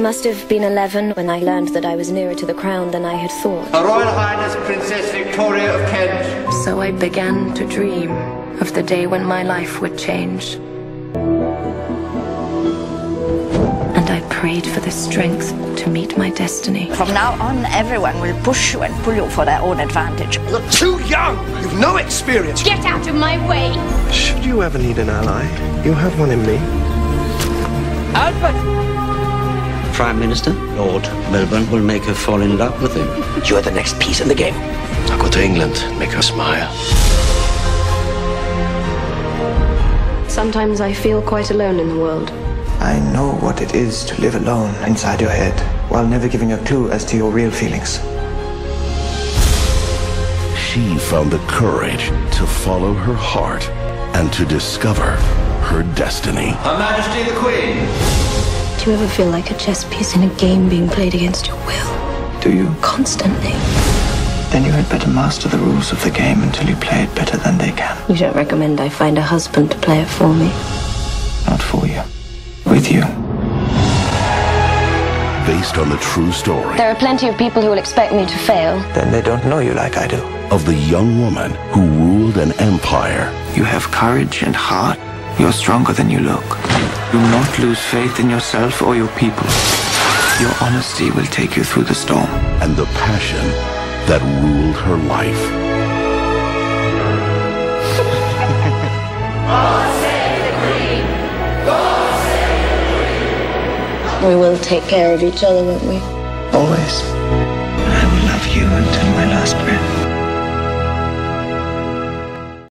must have been 11 when I learned that I was nearer to the crown than I had thought. Her Royal Highness Princess Victoria of Kent. So I began to dream of the day when my life would change. And I prayed for the strength to meet my destiny. From now on, everyone will push you and pull you for their own advantage. You're too young. You've no experience. Get out of my way. Should you ever need an ally, you have one in me. Albert! Prime Minister, Lord Melbourne will make her fall in love with him. You're the next piece in the game. I'll go to England and make her smile. Sometimes I feel quite alone in the world. I know what it is to live alone inside your head, while never giving a clue as to your real feelings. She found the courage to follow her heart and to discover her destiny. Her Majesty the Queen. Do you ever feel like a chess piece in a game being played against your will? Do you? Constantly. Then you had better master the rules of the game until you play it better than they can. You don't recommend I find a husband to play it for me? Not for you. With you. Based on the true story There are plenty of people who will expect me to fail. Then they don't know you like I do. of the young woman who ruled an empire You have courage and heart. You're stronger than you look. Do not lose faith in yourself or your people. Your honesty will take you through the storm. and the passion that ruled her life. We will take care of each other, won't we? Always. I will love you until my last breath.